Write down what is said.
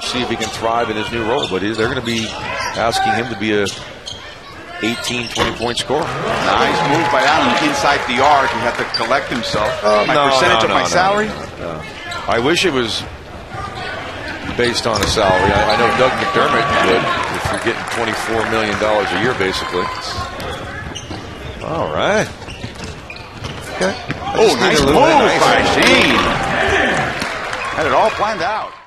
we'll see if he can thrive in his new role. But they're going to be asking him to be a 18, 20 point scorer. Nice move by Allen inside the arc. He had to collect himself. Uh, my no, percentage no, of my salary? I wish it was based on a salary. I, I know Doug McDermott would if you're getting $24 million a year, basically. All right. Okay. Oh, nice move by Shane. Had it all planned out.